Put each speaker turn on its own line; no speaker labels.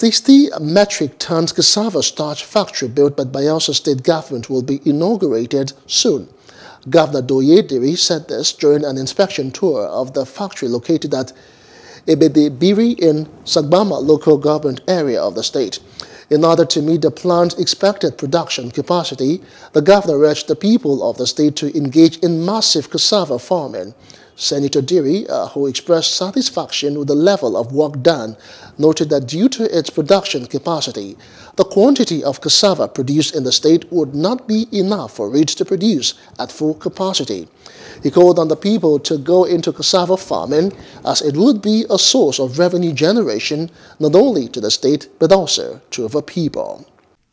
60 metric tons cassava starch factory built by Bayelsa state government will be inaugurated soon. Governor Douye Diri said this during an inspection tour of the factory located at Ebedebiri in Sagbama local government area of the state. In order to meet the plant's expected production capacity, the governor urged the people of the state to engage in massive cassava farming. Senator Diri, uh, who expressed satisfaction with the level of work done, noted that due to its production capacity, the quantity of cassava produced in the state would not be enough for it to produce at full capacity. He called on the people to go into cassava farming as it would be a source of revenue generation not only to the state but also to the people.